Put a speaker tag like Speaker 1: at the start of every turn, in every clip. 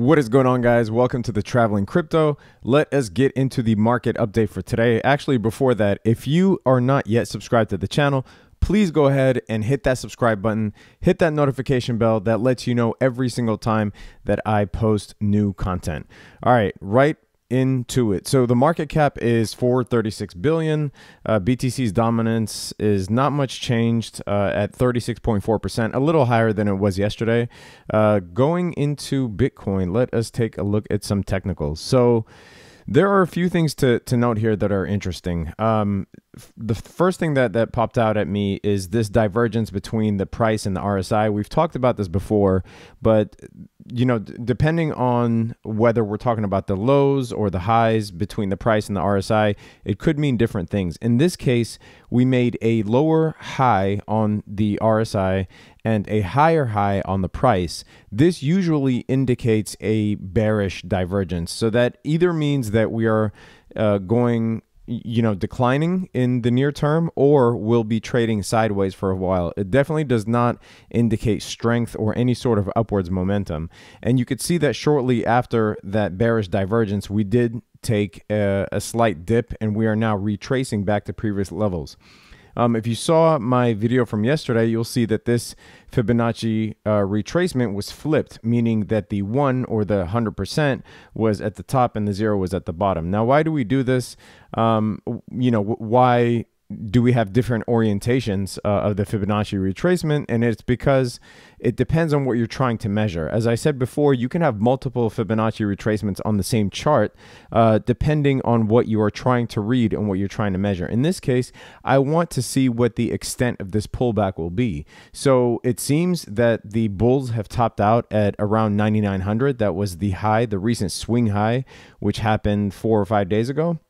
Speaker 1: What is going on, guys? Welcome to the Traveling Crypto. Let us get into the market update for today. Actually, before that, if you are not yet subscribed to the channel, please go ahead and hit that subscribe button, hit that notification bell that lets you know every single time that I post new content. All right, right into it. So the market cap is 436 billion. Uh, BTC's dominance is not much changed uh, at 36.4%, a little higher than it was yesterday. Uh, going into Bitcoin, let us take a look at some technicals. So there are a few things to, to note here that are interesting. Um, the first thing that, that popped out at me is this divergence between the price and the RSI. We've talked about this before, but you know, depending on whether we're talking about the lows or the highs between the price and the RSI, it could mean different things. In this case, we made a lower high on the RSI and a higher high on the price. This usually indicates a bearish divergence. So that either means that we are uh, going you know declining in the near term or will be trading sideways for a while. It definitely does not indicate strength or any sort of upwards momentum. And you could see that shortly after that bearish divergence we did take a, a slight dip and we are now retracing back to previous levels um, if you saw my video from yesterday, you'll see that this Fibonacci uh, retracement was flipped, meaning that the 1 or the 100% was at the top and the 0 was at the bottom. Now, why do we do this? Um, you know, why do we have different orientations uh, of the Fibonacci retracement? And it's because it depends on what you're trying to measure. As I said before, you can have multiple Fibonacci retracements on the same chart, uh, depending on what you are trying to read and what you're trying to measure. In this case, I want to see what the extent of this pullback will be. So it seems that the bulls have topped out at around 9,900. That was the high, the recent swing high, which happened four or five days ago.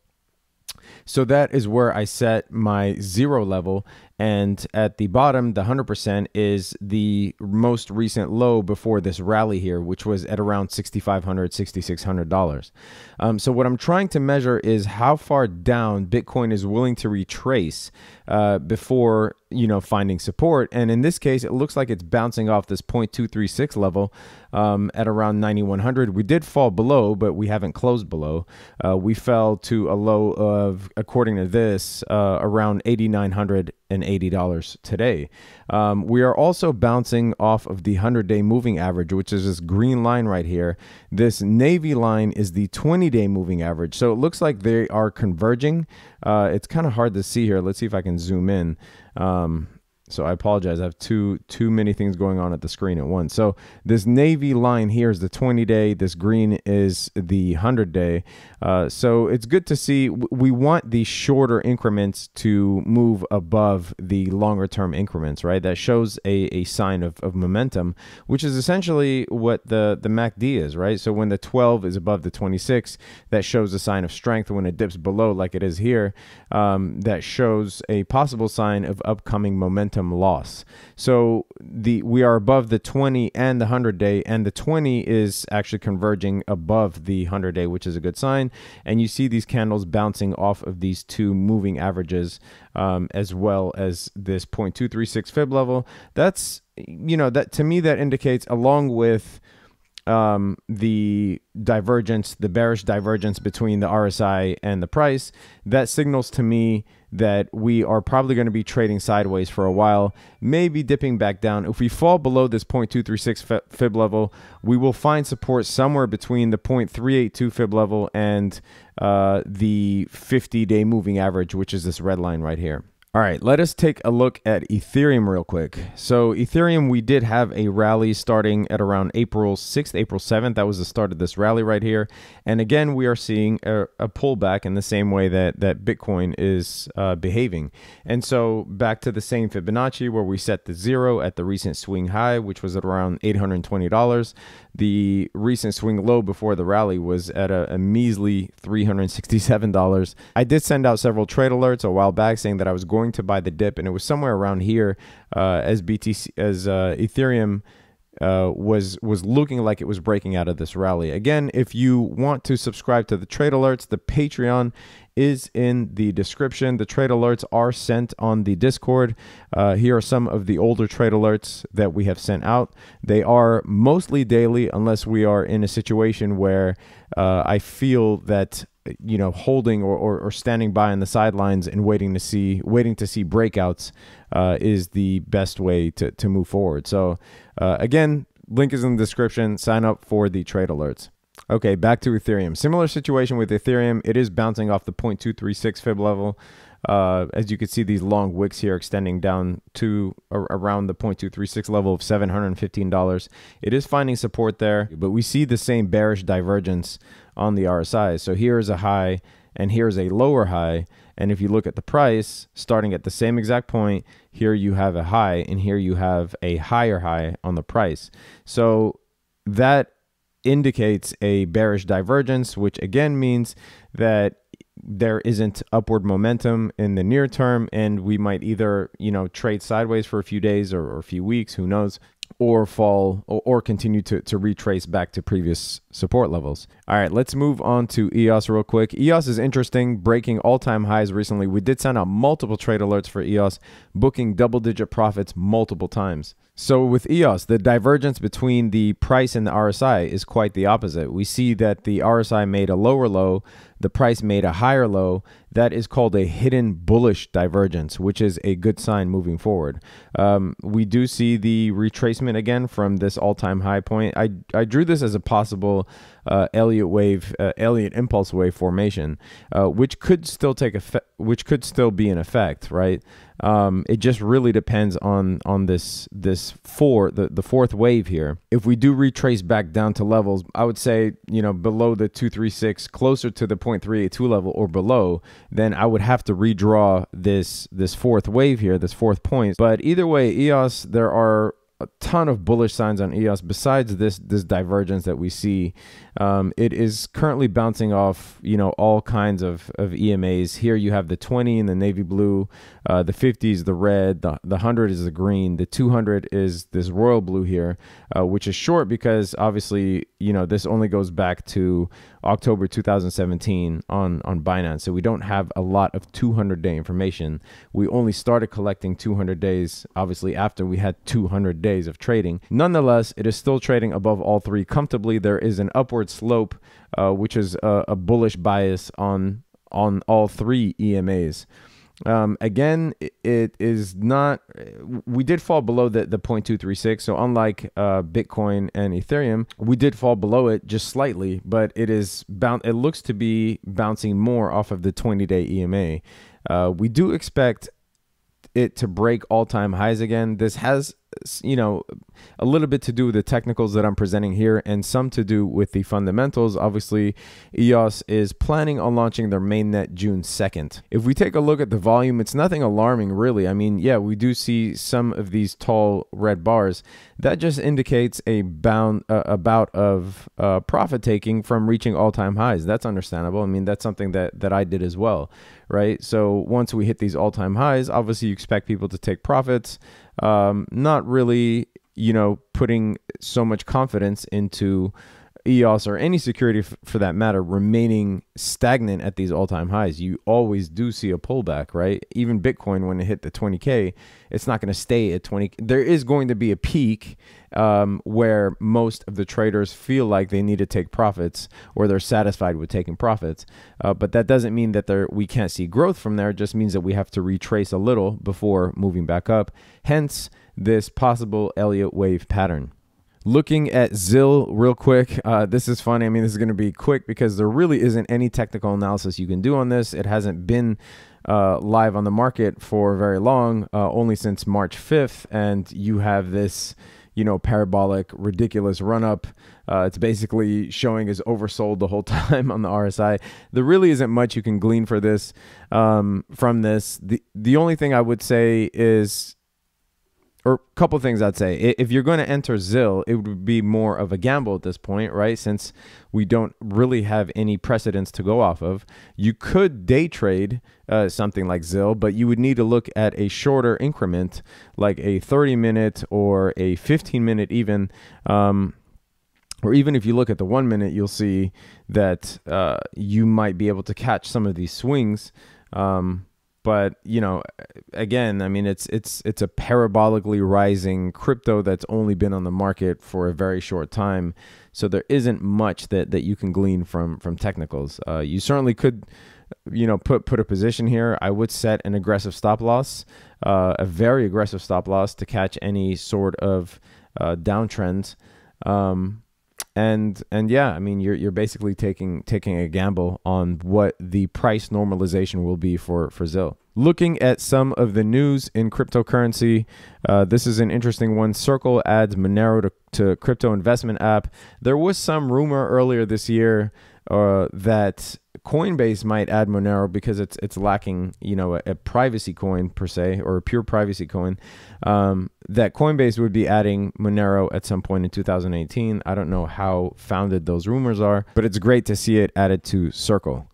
Speaker 1: So that is where I set my zero level. And at the bottom, the 100% is the most recent low before this rally here, which was at around $6,500, $6,600. Um, so what I'm trying to measure is how far down Bitcoin is willing to retrace uh, before you know finding support. And in this case, it looks like it's bouncing off this 0.236 level um, at around 9100. We did fall below, but we haven't closed below. Uh, we fell to a low of, according to this, uh, around 8900 and $80 today. Um, we are also bouncing off of the 100 day moving average, which is this green line right here. This navy line is the 20 day moving average. So it looks like they are converging. Uh, it's kind of hard to see here. Let's see if I can zoom in. Um, so I apologize. I have too too many things going on at the screen at once. So this navy line here is the 20 day. This green is the 100 day. Uh, so it's good to see. We want the shorter increments to move above the longer term increments, right? That shows a, a sign of, of momentum, which is essentially what the the MACD is, right? So when the 12 is above the 26, that shows a sign of strength. When it dips below, like it is here, um, that shows a possible sign of upcoming momentum loss. So the we are above the 20 and the 100 day and the 20 is actually converging above the 100 day, which is a good sign. And you see these candles bouncing off of these two moving averages um, as well as this 0.236 fib level. That's you know that to me that indicates along with um, the divergence, the bearish divergence between the RSI and the price, that signals to me that we are probably going to be trading sideways for a while, maybe dipping back down. If we fall below this 0.236 fib level, we will find support somewhere between the 0.382 fib level and uh, the 50 day moving average, which is this red line right here. All right, let us take a look at Ethereum real quick. So, Ethereum, we did have a rally starting at around April 6th, April 7th. That was the start of this rally right here. And again, we are seeing a, a pullback in the same way that, that Bitcoin is uh, behaving. And so, back to the same Fibonacci where we set the zero at the recent swing high, which was at around $820. The recent swing low before the rally was at a, a measly $367. I did send out several trade alerts a while back saying that I was going going to buy the dip, and it was somewhere around here uh, as BTC as uh, Ethereum uh, was was looking like it was breaking out of this rally. Again, if you want to subscribe to the trade alerts, the Patreon is in the description. The trade alerts are sent on the Discord. Uh, here are some of the older trade alerts that we have sent out. They are mostly daily, unless we are in a situation where uh, I feel that you know holding or, or, or, standing by on the sidelines and waiting to see waiting to see breakouts uh, is the best way to, to move forward so uh, again link is in the description sign up for the trade alerts Okay, back to Ethereum. Similar situation with Ethereum. It is bouncing off the 0.236 fib level. Uh, as you can see, these long wicks here extending down to around the 0.236 level of $715. It is finding support there, but we see the same bearish divergence on the RSI. So here is a high and here's a lower high. And if you look at the price, starting at the same exact point, here you have a high and here you have a higher high on the price. So that indicates a bearish divergence, which again means that there isn't upward momentum in the near term and we might either you know trade sideways for a few days or, or a few weeks who knows or fall or, or, continue to, to retrace back to previous support levels. All right, let's move on to EOS real quick. EOS is interesting, breaking all time highs recently. We did send out multiple trade alerts for EOS, booking double digit profits multiple times. So with EOS, the divergence between the price and the RSI is quite the opposite. We see that the RSI made a lower low, the price made a higher low. That is called a hidden bullish divergence, which is a good sign moving forward. Um, we do see the retracement again from this all-time high point. I, I drew this as a possible uh, Elliott wave, uh, Elliott impulse wave formation, uh, which could still take effect, which could still be in effect, right? Um, it just really depends on on this this four the the fourth wave here. If we do retrace back down to levels, I would say you know below the two three six, closer to the 0.382 level or below, then I would have to redraw this this fourth wave here, this fourth point. But either way, EOS there are a ton of bullish signs on EOS besides this this divergence that we see. Um, it is currently bouncing off, you know, all kinds of, of EMAs. Here you have the 20 in the navy blue, uh, the 50 is the red, the, the 100 is the green, the 200 is this royal blue here, uh, which is short because obviously, you know, this only goes back to October 2017 on, on Binance. So we don't have a lot of 200 day information. We only started collecting 200 days, obviously, after we had 200 days of trading. Nonetheless, it is still trading above all three comfortably. There is an upward slope, uh, which is a, a bullish bias on on all three EMAs. Um, again, it is not. We did fall below the the 0.236. So unlike uh, Bitcoin and Ethereum, we did fall below it just slightly, but it is bound. It looks to be bouncing more off of the 20 day EMA. Uh, we do expect it to break all time highs again. This has you know, a little bit to do with the technicals that I'm presenting here and some to do with the fundamentals. Obviously, EOS is planning on launching their mainnet June 2nd. If we take a look at the volume, it's nothing alarming really. I mean, yeah, we do see some of these tall red bars. That just indicates a bound uh, a bout of uh, profit taking from reaching all-time highs. That's understandable. I mean, that's something that that I did as well, right? So once we hit these all-time highs, obviously you expect people to take profits um, not really, you know, putting so much confidence into EOS or any security for that matter remaining stagnant at these all-time highs. You always do see a pullback, right? Even Bitcoin when it hit the 20k, it's not going to stay at 20. There is going to be a peak um, where most of the traders feel like they need to take profits or they're satisfied with taking profits. Uh, but that doesn't mean that there we can't see growth from there. It just means that we have to retrace a little before moving back up. Hence this possible Elliott wave pattern. Looking at ZIL real quick, uh, this is funny. I mean, this is going to be quick because there really isn't any technical analysis you can do on this. It hasn't been uh, live on the market for very long, uh, only since March 5th. And you have this you know, parabolic, ridiculous run up. Uh, it's basically showing is oversold the whole time on the RSI. There really isn't much you can glean for this um, from this. The the only thing I would say is or a couple things I'd say. If you're going to enter ZIL, it would be more of a gamble at this point, right? Since we don't really have any precedents to go off of. You could day trade uh, something like ZIL, but you would need to look at a shorter increment, like a 30 minute or a 15 minute, even. Um, or even if you look at the one minute, you'll see that uh, you might be able to catch some of these swings. Um, but you know again i mean it's it's it's a parabolically rising crypto that's only been on the market for a very short time. So there isn't much that that you can glean from from technicals. Uh, you certainly could you know put put a position here. I would set an aggressive stop loss uh, a very aggressive stop loss to catch any sort of uh, downtrend um, and and yeah, I mean you're you're basically taking taking a gamble on what the price normalization will be for for ZIL. Looking at some of the news in cryptocurrency, uh, this is an interesting one. Circle adds Monero to, to crypto investment app. There was some rumor earlier this year uh, that Coinbase might add Monero because it's it's lacking, you know, a, a privacy coin per se or a pure privacy coin. Um, that Coinbase would be adding Monero at some point in 2018. I don't know how founded those rumors are, but it's great to see it added to Circle.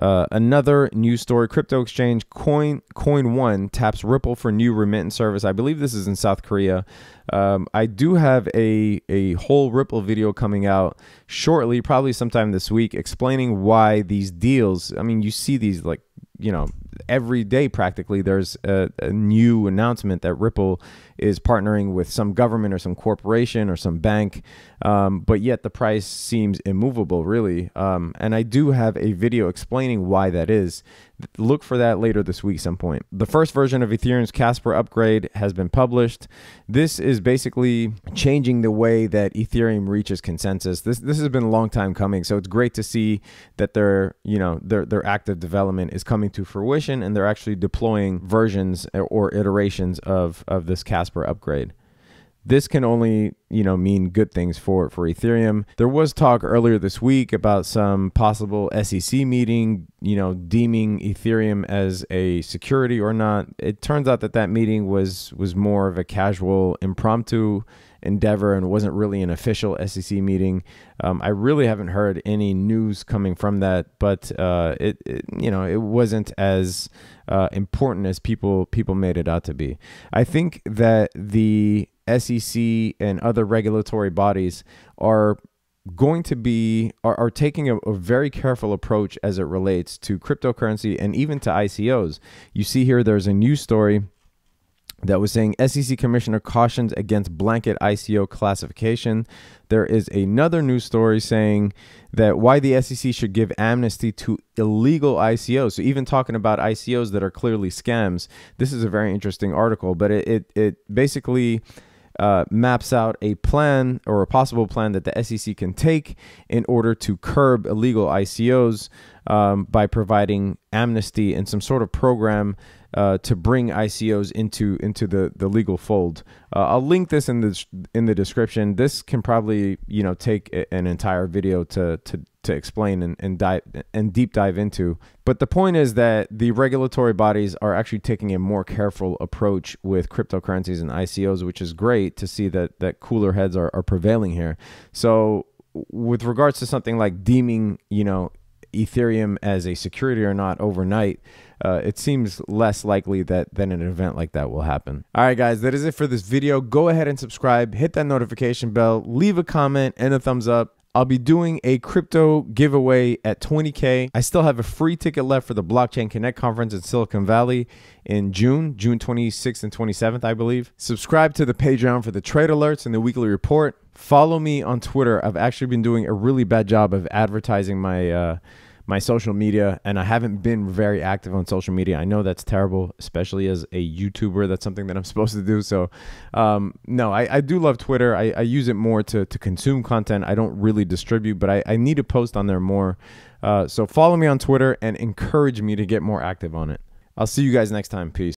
Speaker 1: Uh, another news story: crypto exchange Coin Coinone taps Ripple for new remittance service. I believe this is in South Korea. Um, I do have a a whole Ripple video coming out shortly, probably sometime this week, explaining why these deals. I mean, you see these like you know every day practically there's a, a, new announcement that Ripple is partnering with some government or some corporation or some bank, um, but yet the price seems immovable, really. Um, and I do have a video explaining why that is. Look for that later this week, some point. The first version of Ethereum's Casper upgrade has been published. This is basically changing the way that Ethereum reaches consensus. This this has been a long time coming, so it's great to see that their you know their their active development is coming to fruition and they're actually deploying versions or iterations of of this Casper upgrade this can only you know mean good things for for ethereum. There was talk earlier this week about some possible sec meeting you know deeming ethereum as a security or not. It turns out that that meeting was was more of a casual impromptu endeavor and wasn't really an official sec meeting. Um, i really haven't heard any news coming from that but uh, it, it, you know it wasn't as uh, important as people people made it out to be. I think that the SEC and other regulatory bodies are going to be are, are taking a, a, very careful approach as it relates to cryptocurrency and even to ICOs. You see here there's a news story that was saying SEC commissioner cautions against blanket ICO classification. There is another news story saying that why the SEC should give amnesty to illegal ICOs. So even talking about ICOs that are clearly scams, this is a very interesting article, but it it, it basically uh, maps out a plan or a possible plan that the SEC can take in order to curb illegal ICOs um, by providing amnesty and some sort of program uh, to bring ICOs into into the the legal fold. Uh, I'll link this in the in the description. This can probably you know take an entire video to to to explain and and dive and deep dive into. But the point is that the regulatory bodies are actually taking a more careful approach with cryptocurrencies and ICOs, which is great to see that that cooler heads are, are prevailing here. So with regards to something like deeming, you know, Ethereum as a security or not overnight, uh, it seems less likely that than an event like that will happen. All right, guys, that is it for this video. Go ahead and subscribe, hit that notification bell, leave a comment and a thumbs up. I'll be doing a crypto giveaway at 20K. I still have a free ticket left for the Blockchain Connect conference in Silicon Valley in June, June 26th and 27th, I believe. Subscribe to the Patreon for the trade alerts and the weekly report. Follow me on Twitter. I've actually been doing a really bad job of advertising my uh, my social media, and I haven't been very active on social media. I know that's terrible, especially as a YouTuber. That's something that I'm supposed to do. So, um, no, I, I do love Twitter. I, I use it more to, to consume content. I don't really distribute, but I, I need to post on there more. Uh, so, follow me on Twitter and encourage me to get more active on it. I'll see you guys next time. Peace.